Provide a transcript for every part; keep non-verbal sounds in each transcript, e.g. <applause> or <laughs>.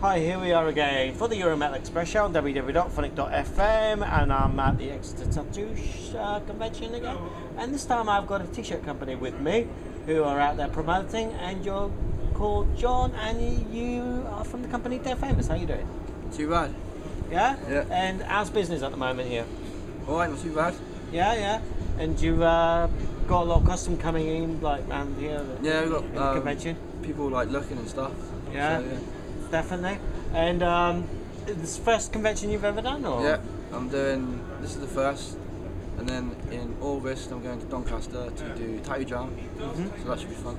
Hi, here we are again for the Eurometal Express show on www.phonic.fm and I'm at the Exeter Tattoo uh, Convention again. And this time I've got a t-shirt company with me who are out there promoting and you're called John and you are from the company Dead Famous. How you doing? Too bad. Yeah? Yeah. And how's business at the moment here? Alright, not too bad. Yeah, yeah. And you've uh, got a lot of custom coming in like around here Yeah, we've got um, convention? people like looking and stuff. Yeah? So, yeah. Definitely. And um, this first convention you've ever done or? Yeah, I'm doing. This is the first, and then in August I'm going to Doncaster to do Tattoo Jam. Mm-hmm. So that should be fun.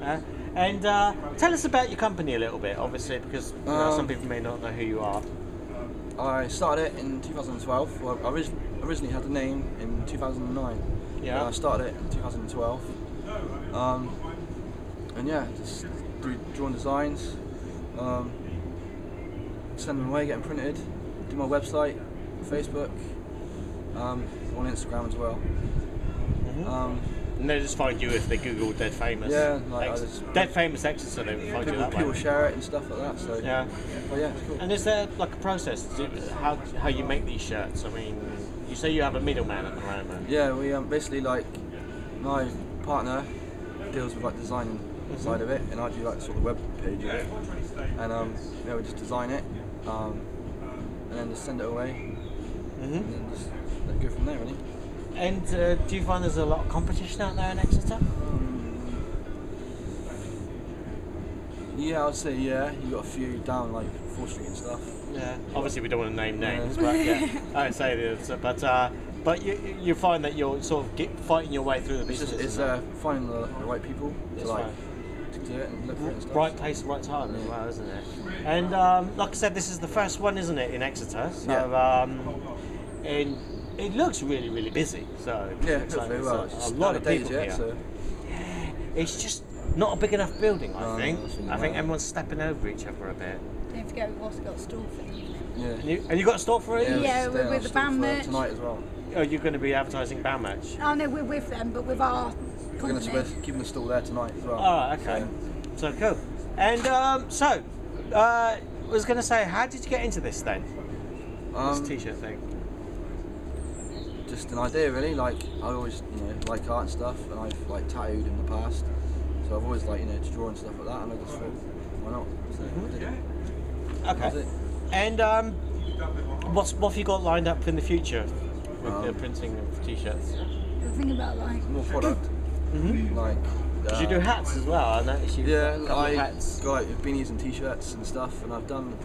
Uh, and uh, tell us about your company a little bit, obviously, because you know, some Um, people may not know who you are. I started it in 2012. Well, I originally had the name in 2009. Yeah. I started it in 2012. Um, and yeah, just do drawing designs, um, send them away, get them printed, do my website, Facebook, um, on Instagram as well. Um, And they just find you if they Google Dead Famous. Yeah, like, Ex- just- Dead Famous Exeter, they find you people, that people way. share it and stuff like that. So Yeah. but yeah, it's cool. And is there like a process to how how you make these shirts? I mean, you say you have a middleman at the moment. Yeah, we um, basically like my partner deals with like designing Mm-hmm. Side of it, and I do like sort of web page of it, and um, yeah, we just design it, um, and then just send it away, hmm and then just let go from there really. And uh, do you find there's a lot of competition out there in Exeter? Yeah, I'd say yeah. You got a few down like Fore Street and stuff. Yeah. Obviously, we don't want to name names, Yeah. but yeah, <laughs> I'd say this. But uh, but you you find that you're sort of get, fighting your way through the It's business. just it's uh, finding the, the right people to That's like right. To do it and look for it stuff. right place, right time as well, isn't it? And um, like I said, this is the first one, isn't it, in Exeter? So Yeah. um, and it looks really, really busy. So Yeah, looks like well. a, It's a just lot of people yet, here. so It's just not a big enough building, I No, think. that's I think right. everyone's stepping over each other a bit. Don't forget we've also got a stall for the evening. yeah. And you, and you got a store for it? Yeah, Yeah, we're we're with the band for merch. tonight as well. Oh, you're going to be advertising Band Match? Oh no, we're with them, but with our We're going to company. be keeping the stall there tonight as well. Oh, okay. So cool. And um, so, uh, I was going to say, how did you get into this then? Um, this t-shirt thing? just an idea really like I always you know like art and stuff and I've like tattooed in the past so I've always like you know to draw and stuff like that and I just thought why not so I did it. Okay. And um, what's what have you got lined up in the future with the Um, printing of t-shirts? The thing about like more product Mm-hmm. like Did you do uh, hats as well? I noticed you yeah got I hats. got like beanies and t-shirts and stuff and I've done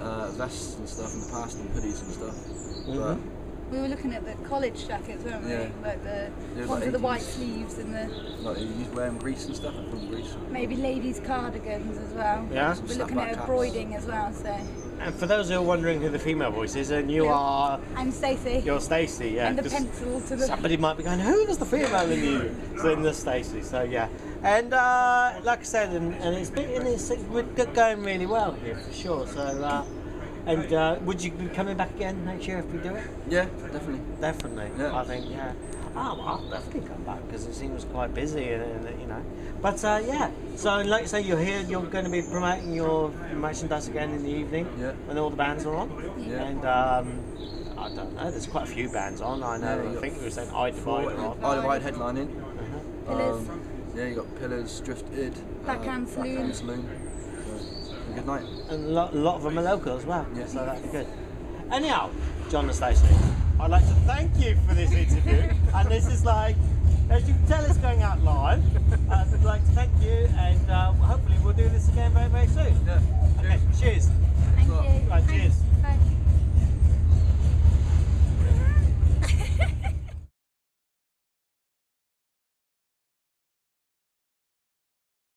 uh, vests and stuff in the past and hoodies and stuff but Mhm. We were looking at the college jackets, weren't we? Yeah. Like the Yeah, ones like with the white sleeves and the like you use wearing grease and stuff and from grease maybe ladies' cardigans as well. Yeah. Some We're looking at caps. embroidering as well. So And for those who are wondering who the female voice is, and you Yeah. are I'm Stacey. you're Stacey, yeah. and the 'cause pencil to the. Somebody might be going, who was the female in you? So in the Stacey, so yeah. And uh, like I said, and, and it's been and it's we're going really well here for sure. So uh, and uh, would you be coming back again next year if we do it? yeah definitely Definitely. Yeah. I think, yeah. Oh, well, I'll definitely come back because it seems quite busy and, and you know. But uh, yeah, so like you say, you're here, you're going to be promoting your merchandise again in the evening Yeah. when all the bands are on. Yeah. And um, I don't know, there's quite a few bands on. I know, Yeah, I think we were saying I Divide. I Divide headlining Uh-huh. Pillars. Um, yeah, you got Pillars, Drifted, Backhand Saloon. Backhand Saloon. So, a good night. And a lot, a lot of them are local as well. Yeah. So that'd be good. Anyhow, John and Stacey, I'd like to thank you for this interview. <laughs> and this is like, as you can tell, it's going out live. Uh, I'd like to thank you, and uh, hopefully we'll do this again very, very soon. Yeah.